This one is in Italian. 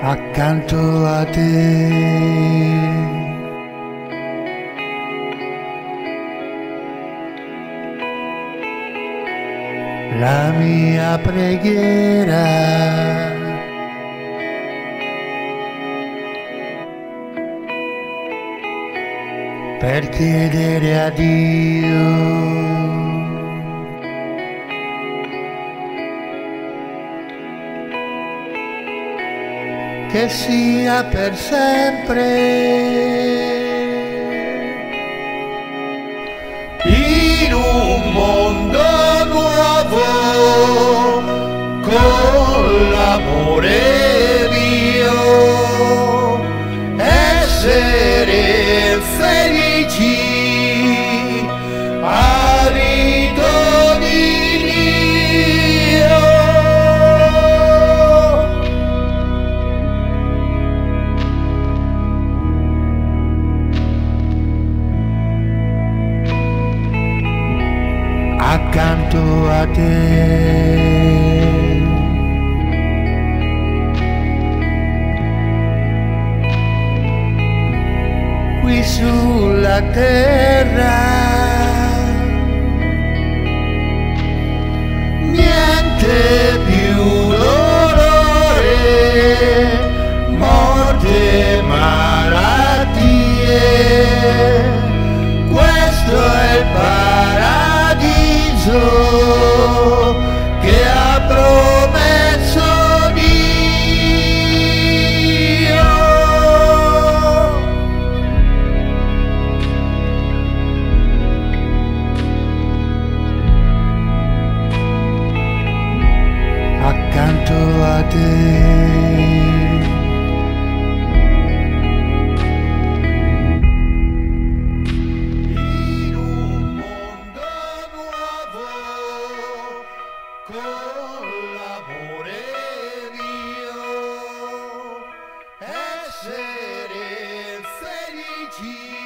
accanto a te. La mia preghiera per chiedere a Dio che sia per sempre. Accanto a te. Qui sulla terra niente più dolore, morte, malattie. Questo è il paradiso con l'amore mio. Essere felici